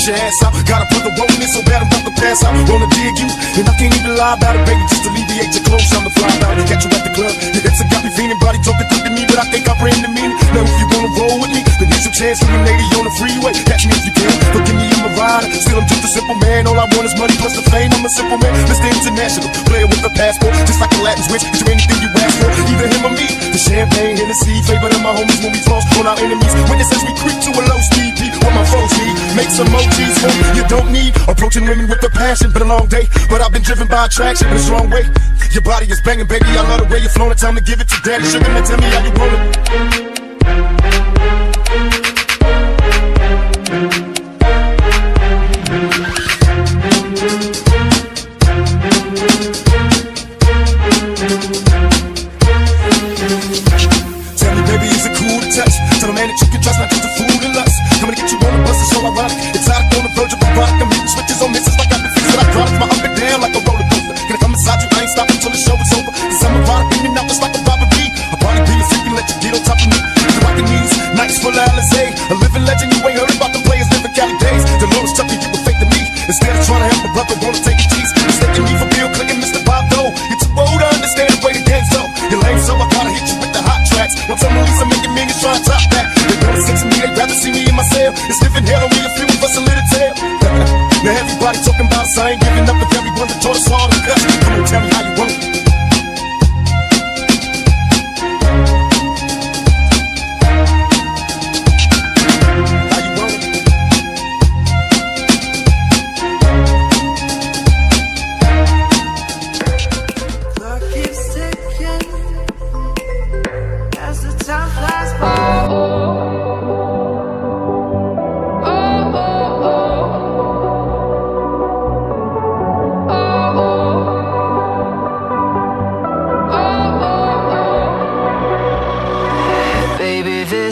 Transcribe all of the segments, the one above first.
push your ass out. Got a brother rolling it so bad I'm about to pass out. Wanna dig you, and I can't even lie about it, baby. Just alleviate your clothes, I'm the fly out. Catch you at the club. Your hips have got me feeling, body talking to me, but I think I bring the meaning. Now if you wanna roll with me, then here's your chance for me, lady, on the freeway. Catch me if you can. Forgive me, I'm a rider. Still, I'm just a simple man. All I want is money plus the fame. I'm a simple man. Mr. International, player with a passport, just like a Latin switch. Get you anything you ask for, either him or me. The champagne, Hennessy, favorite of my homies when we floss on our enemies. Witnesses, we creep to a Make some emojis you don't need. Approaching women with a passion, been a long day, but I've been driven by attraction in a strong way. Your body is banging, baby. I love the way you're flowing. Time to give it to daddy. Sugar man, tell me how you want it. Making millions trying to top that. They wanna sex me, they rather see me in my cell. It's living hell on me, a few of us a little tail. now everybody talking about us, I ain't giving up with everyone that taught us all to cut. Come on, tell me how you want it.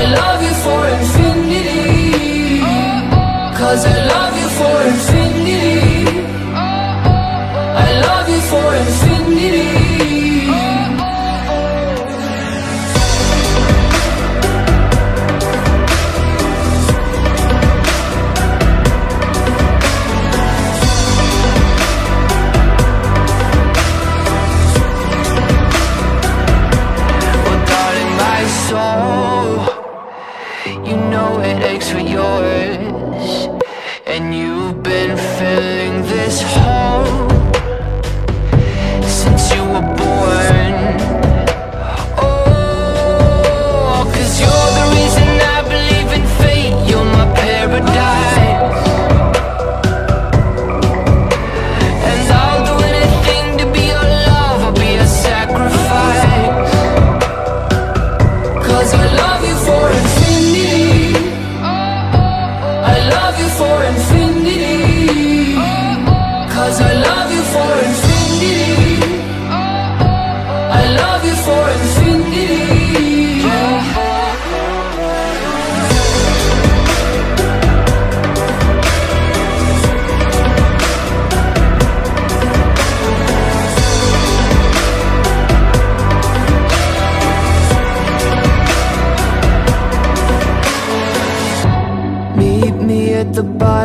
I love you for infinity. Cause I love you for infinity.